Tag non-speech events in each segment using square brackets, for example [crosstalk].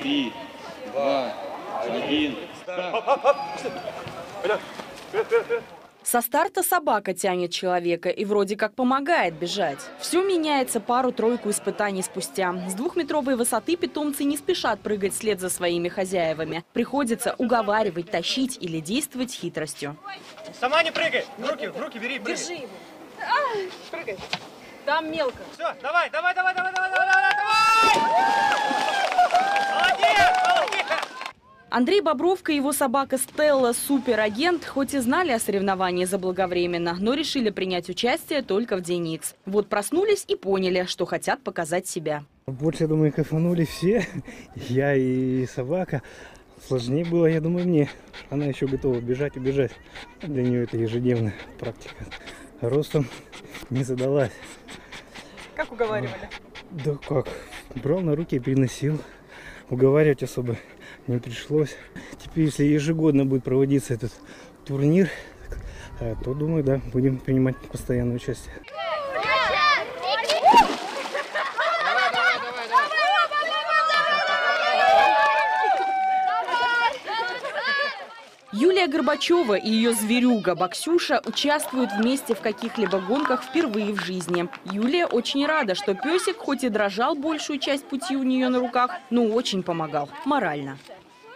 Три, два, один. Со старта собака тянет человека и вроде как помогает бежать. Все меняется пару-тройку испытаний спустя. С двухметровой высоты питомцы не спешат прыгать вслед за своими хозяевами. Приходится уговаривать, тащить или действовать хитростью. Сама не прыгай! В Руки, в руки бери, прыгай. Держи его. А, прыгай. Там мелко. Все, давай, давай, давай, давай, давай, давай, давай! Андрей Бобровка и его собака Стелла «Суперагент» хоть и знали о соревновании заблаговременно, но решили принять участие только в день Икс. Вот проснулись и поняли, что хотят показать себя. Больше, я думаю, кайфанули все. [laughs] Я и собака. Сложнее было, я думаю, мне. Она еще готова бежать и бежать. Для нее это ежедневная практика. Ростом не задалась. Как уговаривали? Да как? Брал на руки и переносил. Уговаривать особо не пришлось. Теперь, если ежегодно будет проводиться этот турнир, э, то, думаю, да, будем принимать постоянное участие. Юлия Горбачева и ее зверюга Баксюша участвуют вместе в каких-либо гонках впервые в жизни. Юлия очень рада, что песик хоть и дрожал большую часть пути у нее на руках, но очень помогал морально.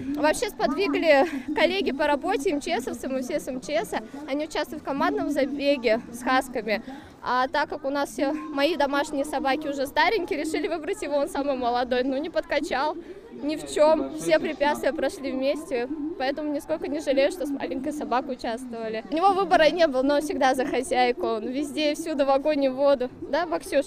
Вообще сподвигли коллеги по работе, МЧСовцы, мы все с МЧС. Они участвуют в командном забеге с хасками. А так как у нас все мои домашние собаки уже старенькие, решили выбрать его, он самый молодой. Ну, не подкачал ни в чем. Все препятствия прошли вместе. Поэтому нисколько не жалею, что с маленькой собакой участвовали. У него выбора не было, но он всегда за хозяйку. Он везде, всюду в огонь и в воду. Да, Баксюш?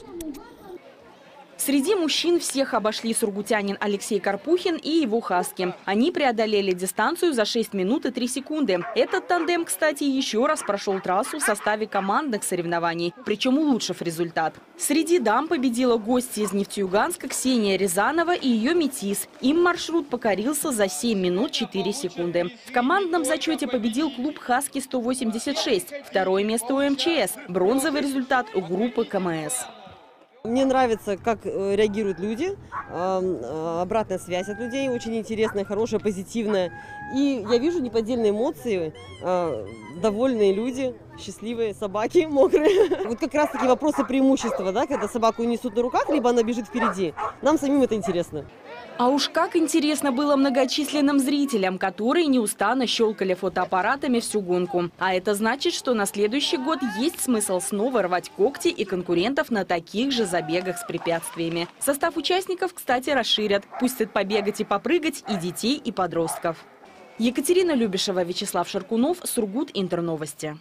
Среди мужчин всех обошли сургутянин Алексей Карпухин и его хаски. Они преодолели дистанцию за 6 минут и 3 секунды. Этот тандем, кстати, еще раз прошел трассу в составе командных соревнований, причем улучшив результат. Среди дам победила гостья из Нефтеюганска Ксения Рязанова и ее метис. Им маршрут покорился за 7 минут 4 секунды. В командном зачете победил клуб «Хаски-186». Второе место у МЧС. Бронзовый результат у группы КМС. Мне нравится, как э, реагируют люди, э, э, обратная связь от людей очень интересная, хорошая, позитивная. И я вижу неподдельные эмоции, э, довольные люди, счастливые собаки, [laughs] мокрые. Вот как раз таки вопросы преимущества, да, когда собаку несут на руках, либо она бежит впереди. Нам самим это интересно. А уж как интересно было многочисленным зрителям, которые неустанно щелкали фотоаппаратами всю гонку. А это значит, что на следующий год есть смысл снова рвать когти и конкурентов на таких же забегах с препятствиями. Состав участников, кстати, расширят. Пустят побегать и попрыгать и детей, и подростков. Екатерина Любишева, Вячеслав Шаркунов, Сургут, Интерновости.